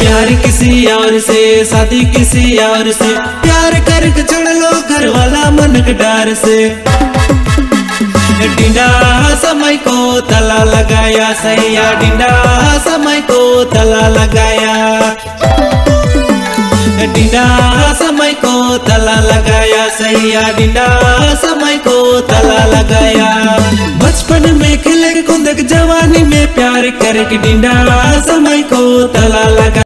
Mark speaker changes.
Speaker 1: प्यार किसी और से, शादी किसी और से। प्यार करके छोड़ लो घर वाला मन के डर से। डिंडा समय को तला लगाया, सैया डिंडा समय को तला लगाया। डिंडा समय को तला लगाया, सैया डिंडा समय को तला लगाया। बचपन में खेले कुंदक जवानी में प्यार करके डिंडा समय को तला लगा